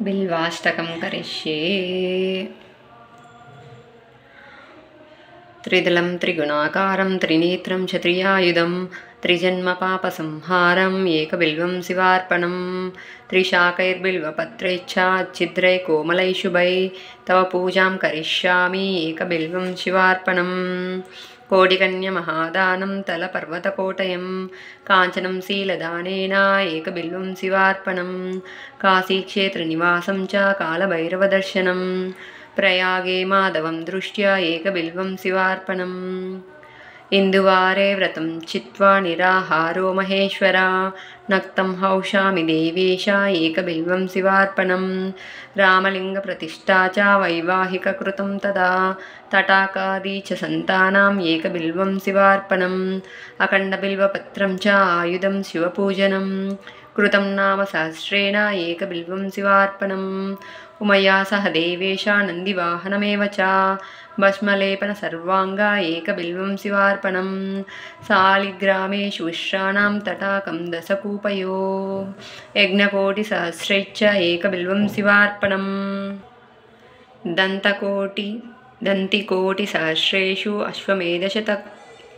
बिल्वाष्टकं करिष्ये। त्रिदलं त्रिगुणाकारं त्रिनेत्रं क्षत्रियायुधं त्रिजन्मपापसंहारम् एकबिल्वं शिवार्पणं त्रिशाकैर्बिल्वपत्रैच्छाच्छिद्रै कोमलै शुभै तव पूजां करिष्यामि एकबिल्वं शिवार्पणम्। कोटिकन्यमहादानं तलपर्वतकोटयं काञ्चनं शीलदानेन एकबिल्वं शिवार्पणं काशीक्षेत्रनिवासं च कालभैरवदर्शनं प्रयागे माधवं दृष्ट्या एकबिल्वं शिवार्पणम् इन्दुवारे व्रतं चित्वा निराहारो महेश्वरा नक्तं हौषामि देवेश एकबिल्वं शिवार्पणं। रामलिङ्गप्रतिष्ठा च वैवाहिककृतं तदा तटाकादी च सन्तानाम् एकबिल्वं शिवार्पणम् अखण्डबिल्वपत्रं च आयुधं शिवपूजनं कृतं नाम सहस्रेण एकबिल्वं शिवार्पणम्। उमया सह देवेश नन्दिवाहनमेव च। भस्मलेपनसर्वाङ्ग एकबिल्वं शिवार्पणं शालिग्रामेषु विश्राणां तटाकं दशकूपयो। यज्ञकोटिसहस्रैश्च एकबिल्वं शिवार्पणम्। दन्तकोटि दन्तिकोटिसहस्रेषु अश्वमेधशत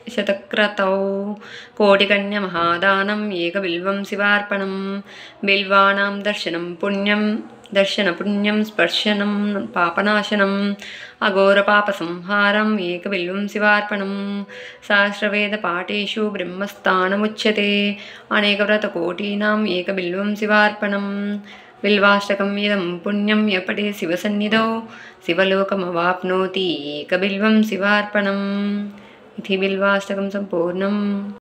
शतक्रतौ कोटिकन्यमहादानम् एकबिल्वं शिवार्पणं बिल्वानां दर्शनं पुण्यं, दर्शनपुण्यं स्पर्शनं पापनाशनम् अघोरपापसंहारम् एकबिल्वं शिवार्पणं। सहस्रवेदपाठेषु ब्रह्मस्थानमुच्यते अनेकव्रतकोटीनाम् एकबिल्वं शिवार्पणं। बिल्वाष्टकम् इदं पुण्यं यपटे शिवसन्निधौ, शिवलोकमवाप्नोति एकबिल्वं शिवार्पणम्। इति बिल्वाष्टकं सम्पूर्णम्।